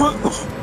Oh.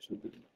should be